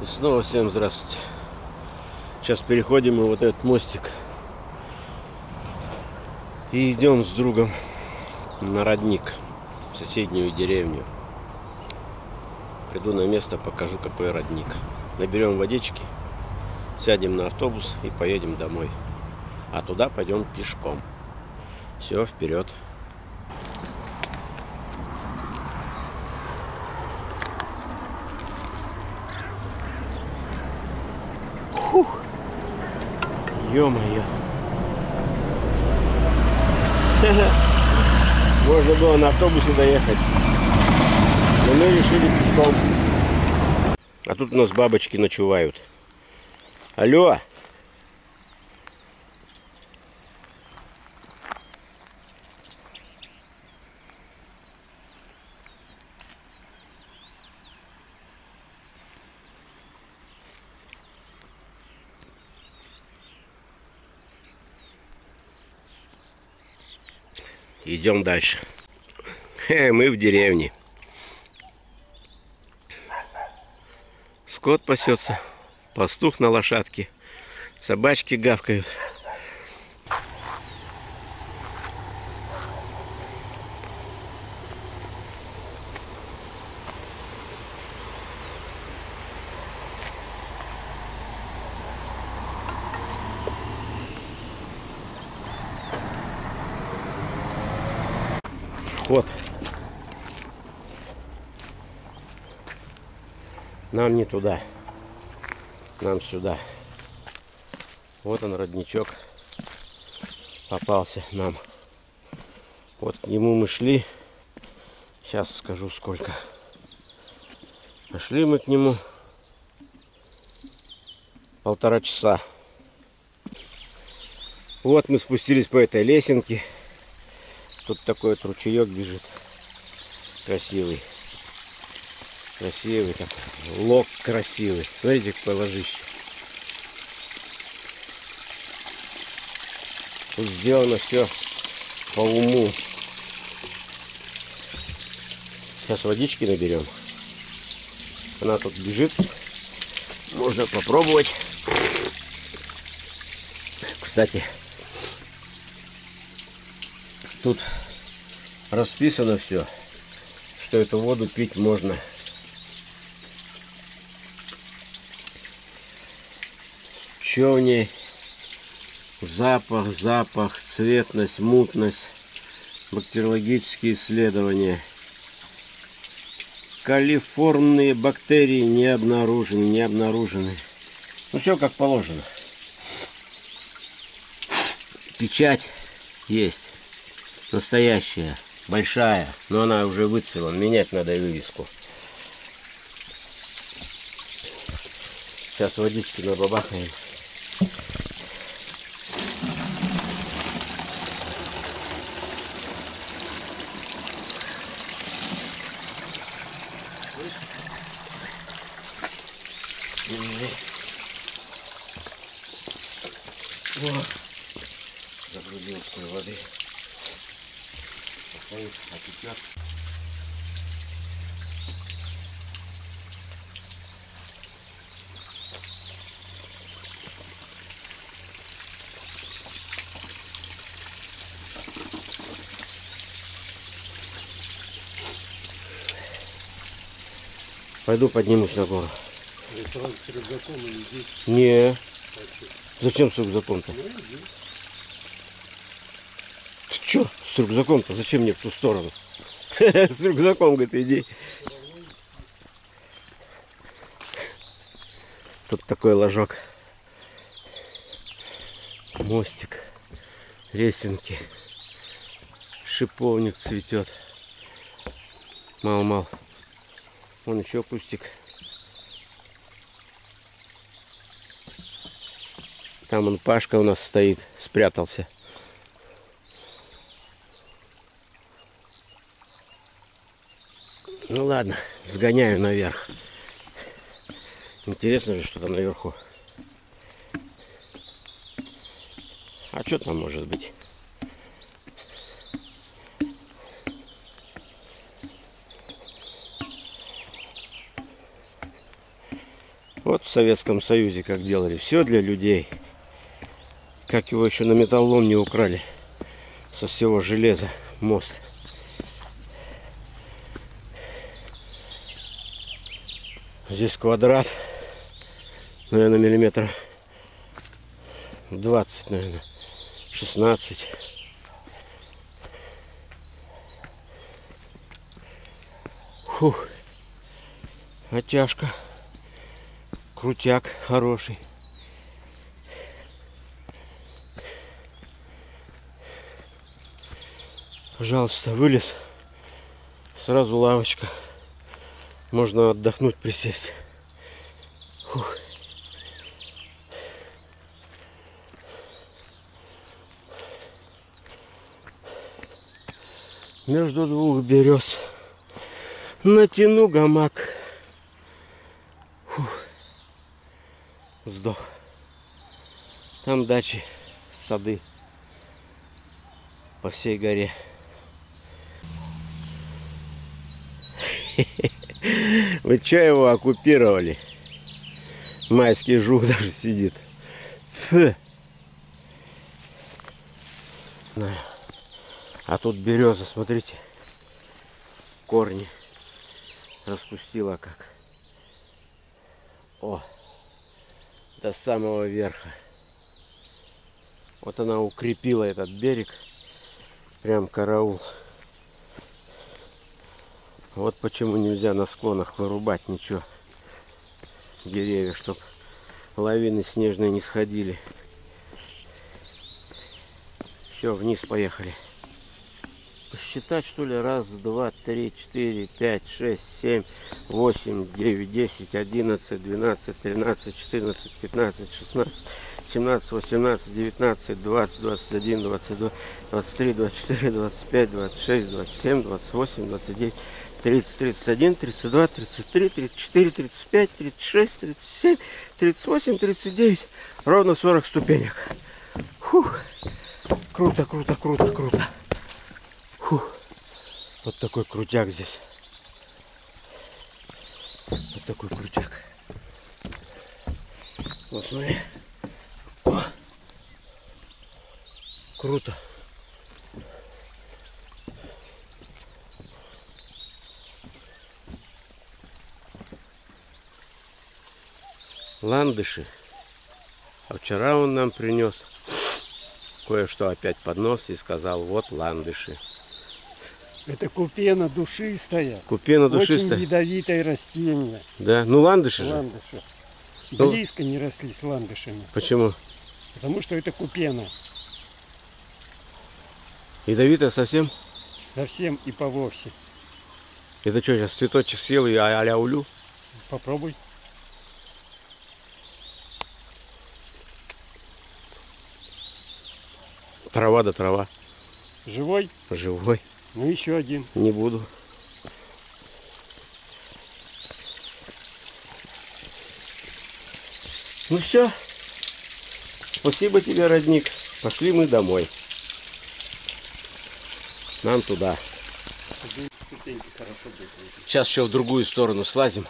И снова всем здравствуйте. Сейчас переходим мы вот этот мостик. И идем с другом на родник, в соседнюю деревню. Приду на место, покажу, какой родник. Наберем водички, сядем на автобус и поедем домой. А туда пойдем пешком. Все, вперед. Фух. Ё-моё. Можно было на автобусе доехать. Но мы решили пешком. А тут у нас бабочки ночевают. Алло. Идем дальше. Хе, мы в деревне. Скот пасется, пастух на лошадке, собачки гавкают. Вход. Нам не туда. Нам сюда. Вот он, родничок. Попался нам. Вот к нему мы шли. Сейчас скажу сколько. Пошли мы к нему полтора часа. Вот мы спустились по этой лесенке. Тут такой вот ручеек бежит. Красивый. Красивый так. Лог красивый. Смотрите, какое ложище. Тут сделано все по уму. Сейчас водички наберем. Она тут бежит. Можно попробовать. Кстати, тут расписано все, что эту воду пить можно. Что в ней? Запах, запах, цветность, мутность, бактериологические исследования. Калиформные бактерии не обнаружены, не обнаружены. Ну все как положено. Печать есть. Настоящая, большая, но она уже выцвела. Менять надо вывеску. Сейчас водички набабахаем. Пойду поднимусь на гору. С рюкзаком. Не. Зачем с рюкзаком-то? Ну. Ты чё с рюкзаком-то? Зачем мне в ту сторону? С рюкзаком, говорит, иди. Тут такой ложок. Мостик. Лесенки. Шиповник цветет. Мал-мал. Вон еще кустик. Там он Пашка у нас стоит, спрятался. Ну ладно, сгоняю наверх. Интересно же, что там наверху. А что там может быть? Вот в Советском Союзе как делали. Все для людей. Как его еще на металлом не украли. Со всего железа мост. Здесь квадрат. Наверное, миллиметра 20, наверное. 16. Фух. Оттяжка. Крутяк хороший. Пожалуйста, вылез. Сразу лавочка. Можно отдохнуть, присесть. Фух. Между двух берез. Натяну гамак. Фух. Сдох. Там дачи, сады по всей горе. Вы что его оккупировали? Майский жук даже сидит. Фу. А тут береза, смотрите. Корни распустила как. О, до самого верха. Вот она укрепила этот берег. Прям караул. Вот почему нельзя на склонах вырубать ничего. Деревья, чтобы лавины снежные не сходили. Все, вниз поехали посчитать что ли раз два три четыре пять шесть семь восемь девять десять одиннадцать двенадцать тринадцать четырнадцать пятнадцать шестнадцать семнадцать восемнадцать девятнадцать двадцать двадцать один двадцать два двадцать три двадцать четыре двадцать пять двадцать шесть двадцать семь двадцать восемь двадцать девять тридцать тридцать один тридцать два тридцать три тридцать четыре тридцать пять тридцать шесть тридцать семь тридцать восемь тридцать девять ровно сорок ступенек Фух. круто круто круто круто. Вот такой крутяк здесь. Вот такой крутяк. Вот смотри. О. Круто. Ландыши. А вчера он нам принес кое-что опять под нос и сказал, вот ландыши. Это купена душистая. Купена душистая. Очень ядовитое растение. Да, ну ландыши же. Ландыши. Ну. Близко не росли с ландышами. Почему? Потому что это купена. Ядовитая совсем? Совсем и по вовсе. Это что, сейчас цветочек съел и а- а-ля улю? Попробуй. Трава да трава. Живой? Живой. Ну еще один. Не буду. Ну все. Спасибо тебе, родник. Пошли мы домой. Нам туда. Сейчас еще в другую сторону слазим.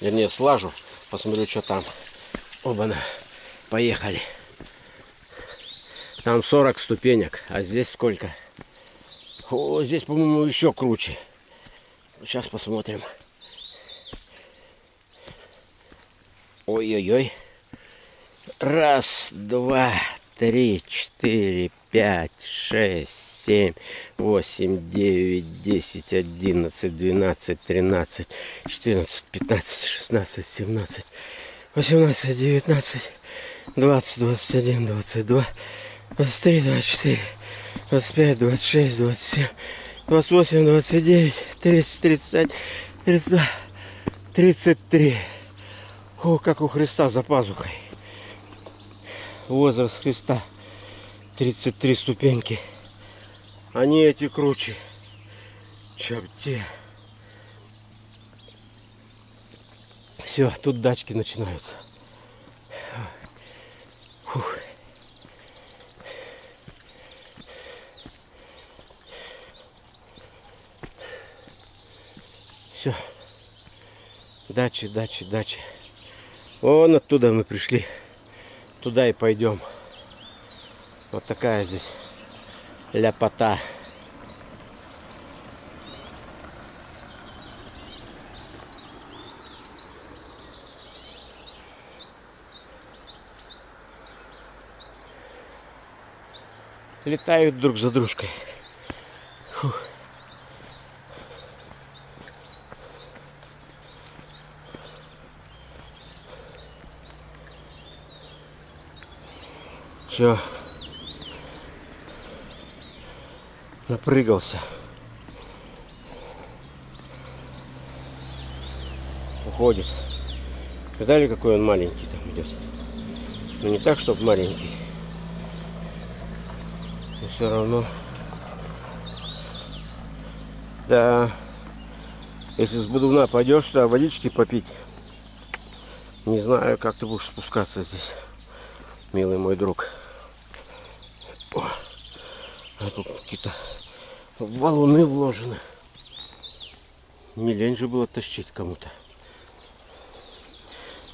Вернее, слажу. Посмотрю, что там. Оба-на. Поехали. Там 40 ступенек. А здесь сколько? О, здесь, по-моему, еще круче. Сейчас посмотрим. Ой-ой-ой. Раз, два, три, четыре, пять, шесть, семь, восемь, девять, десять, одиннадцать, двенадцать, тринадцать, четырнадцать, пятнадцать, шестнадцать, семнадцать, восемнадцать, девятнадцать, двадцать, двадцать один, двадцать два, двадцать три, двадцать четыре. 25, 26, 27, 28, 29, 30, 31, 32, 33. О, как у Христа за пазухой. Возраст Христа. 33 ступеньки. Они эти круче, чем те. Все, тут дачки начинаются. Фух. Дачи, дачи, дачи. Вон оттуда мы пришли. Туда и пойдем. Вот такая здесь ляпота. Летают друг за дружкой. Фух. Все. Напрыгался. Уходит. Видали, какой он маленький там идет? Ну не так, чтобы маленький. Но все равно. Да. Если с будуна пойдешь, то водички попить. Не знаю, как ты будешь спускаться здесь, милый мой друг. А тут какие-то валуны вложены. Не лень же было тащить кому-то.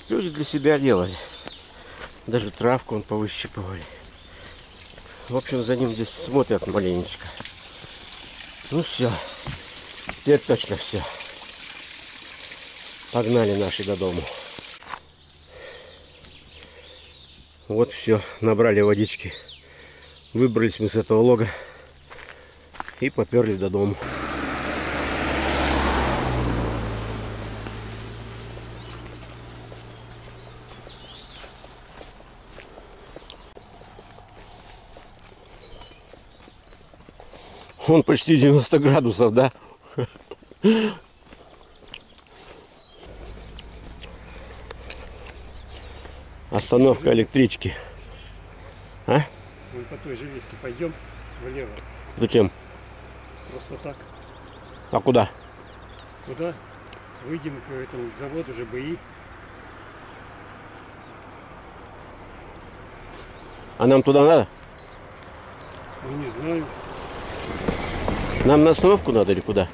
Люди для себя делали. Даже травку он повыщипывали. В общем, за ним здесь смотрят маленечко. Ну все. Теперь точно все. Погнали наши до дому. Вот все, набрали водички. Выбрались мы с этого лога и поперли до дому. Он почти 90 градусов, да? Остановка электрички. А? Мы по той же леске пойдем влево. Зачем? Просто так. А куда? Куда? Выйдем к этому к заводу ЖБИ. А нам туда надо? Ну не знаю. Нам на остановку надо или куда?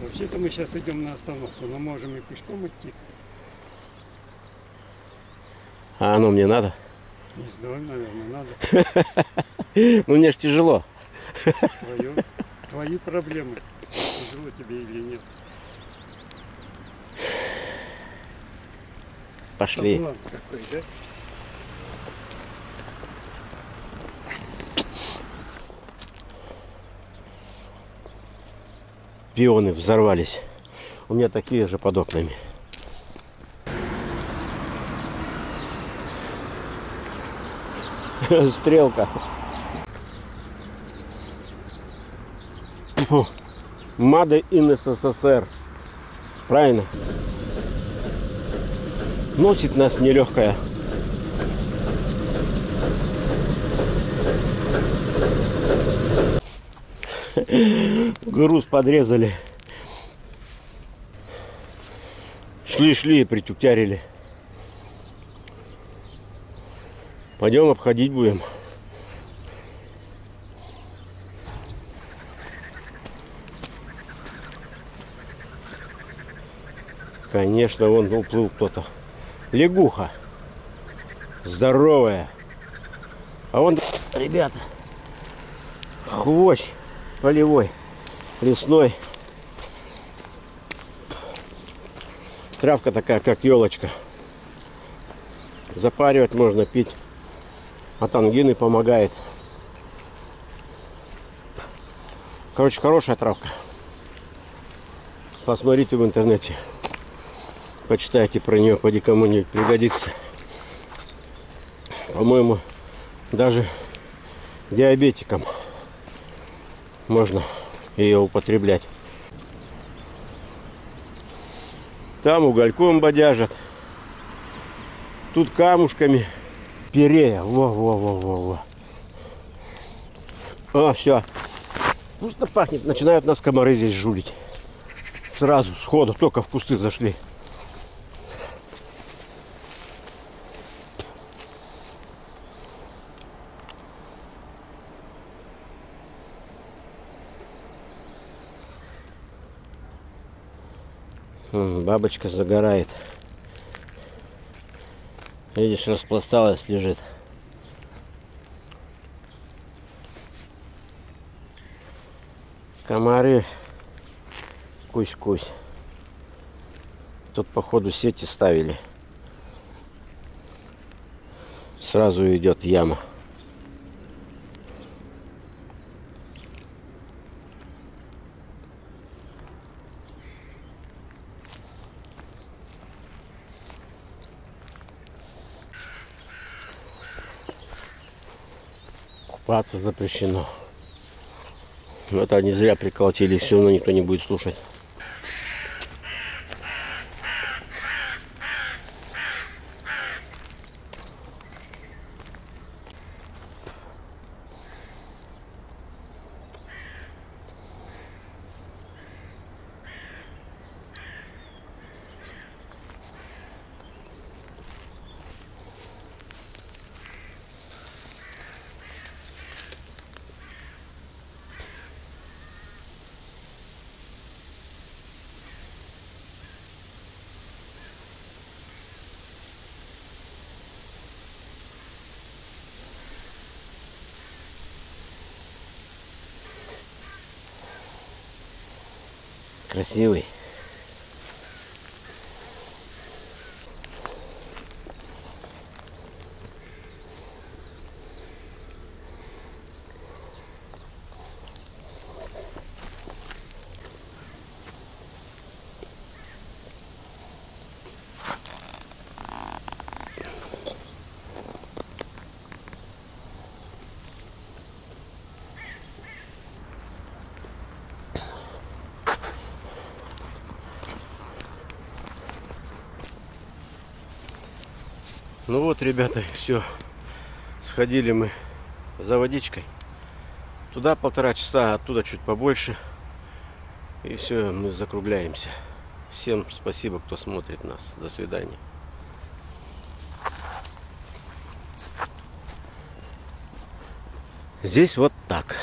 Вообще-то мы сейчас идем на остановку, но можем и пешком идти. А оно мне надо? Не знаю, наверное, надо. Ну мне ж тяжело. Твое, твои проблемы. Тяжело тебе или нет. Пошли. Соблазн какой, да? Пионы взорвались. У меня такие же под окнами. Стрелка. Фу. Мада in СССР. Правильно? Носит нас нелегкая. Груз подрезали. Шли-шли и притюктярили. Пойдем обходить будем. Конечно, вон уплыл кто-то. Лягуха. Здоровая. А вон, ребята, хвощ полевой, лесной. Травка такая, как елочка. Запаривать можно, пить. От ангины помогает. Короче, хорошая травка. Посмотрите в интернете. Почитайте про нее, поди кому-нибудь пригодится. По-моему, даже диабетикам можно ее употреблять. Там угольком бодяжат. Тут камушками. Перея. Во-во-во-во-во. О, все. Вкусно пахнет. Начинают нас комары здесь жулить. Сразу, сходу, только в кусты зашли. Бабочка загорает. Видишь, распласталась, лежит. Комары. Кусь-кусь. Тут, походу, сети ставили. Сразу идет яма. Купаться запрещено. Но это они зря приколотили, все равно никто не будет слушать. Красивый. Ну вот, ребята, все. Сходили мы за водичкой. Туда полтора часа, оттуда чуть побольше. И все, мы закругляемся. Всем спасибо, кто смотрит нас. До свидания. Здесь вот так.